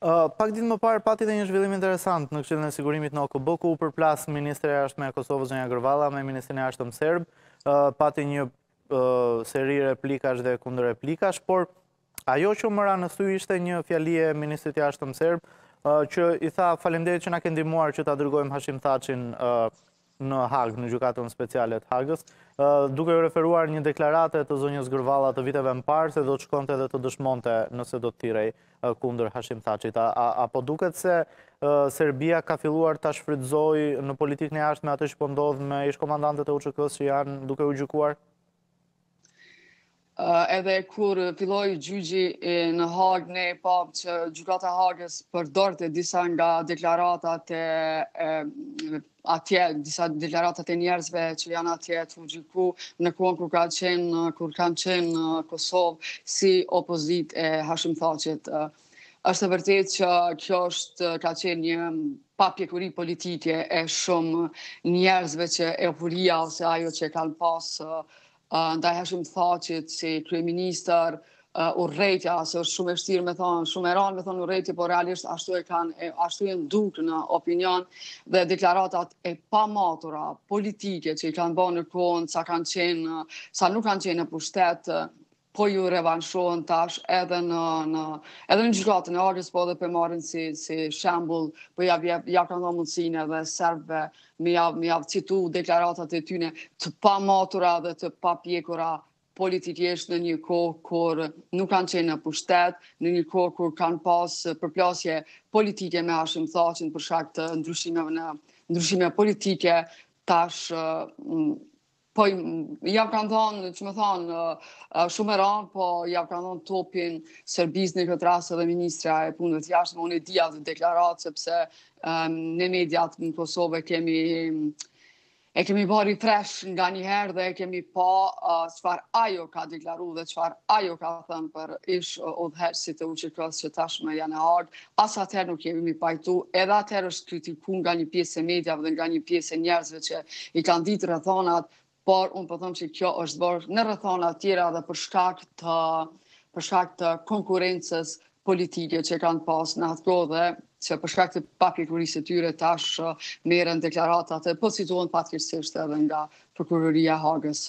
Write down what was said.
Pak ditë më parë pati dhe një zhvillim interesant në Këshillin e Sigurimit në OKB, ku u përplas ministrja e Jashtme e Kosovës zonja Gërvalla me ministrin e Jashtëm serb, pati një seri replikash dhe kundër replikash, por ajo që më ra në sy ishte një fjali e ministrit i Jashtëm serb, që i tha faleminderit që na ke ndihmuar që ta dërgojmë Hashim Thaçin në Hagë, në Gjykatën Speciale të Hagës, duke ju referuar një deklarate të zonjës Gërvalla të viteve më parë, se do të shkonte dhe të dëshmonte nëse do të thirej kundër Hashim Thaçit. A po duket se Serbia ka filluar ta shfrytëzojë në politikën e jashtme atë që po ndodh me ish-komandantët e UÇK-së që janë duke u gjykuar? edhe kur filloi gjyqi në Hagë ne pamë që gjykata e Hagës përdorte disa nga deklaratat e atje disa deklaratat e njerëzve që janë atje tu u gjyku në kohën kur ka qenë kur kanë qenë në Kosovë si opozitë e Hashim Thaçit Është e vërtetë që kjo është ka qenë një papjekuri politike e shumë njerëzve që e huria ose ajo që kanë pas ndaj Hashim Thaçit si kryeministër urrejtja, se është shumë e vshtirë me thonë, shumë e randë me thonë urrejtja, por realisht ashtu e kanë, ashtu jan dukë në opinion dhe deklaratat e pamatura politike që i kanë bo në kohën, sa kanë qenë, sa nuk kanë qenë në pushtet, po ju revanshohen tash edhe në në edhe në gjykatën e Hagës, po edhe po marrin si si shembull, po ja ja, ja kanë dhënë mundësinë edhe serbëve me ja me ja citu deklaratat e tyre të pamatura dhe të papjekura politikisht në një kohë kur nuk kanë qenë në pushtet, në një kohë kur kanë pas përplasje politike me Hashim Thaçin për shkak të ndryshimeve në ndryshime politike, tash Po, ja kanë dhonë, që me thonë, shumë e randë, po ja kanë dhonë topin Serbisë në këtë rast dhe Ministrja e punëve të jashtme, unë e di atë deklaratë, sepse në mediat në Kosovë e kemi e kemi ba rifresh nganjëherë dhe e kemi pa çfarë ajo ka deklaru dhe çfarë ajo ka thënë për ish-udhëheqësit e UÇK-së që tashme janë në Hagë, As atëherë nuk jemi pajtu, edhe atëherë është kritiku nga një pjesë e mediave dhe nga një pjesë e njerëzve që i kanë ditë rrethanat, por unë po them se kjo është bërë në rrethana tjera dhe për shkak të, për shkak të konkurencës politike që kanë pas në atë kohë dhe që për shkak të papjekurisë së tyre tash uh, merren deklaratat e po citohen fatkeqësisht edhe nga prokuroria e Hagës.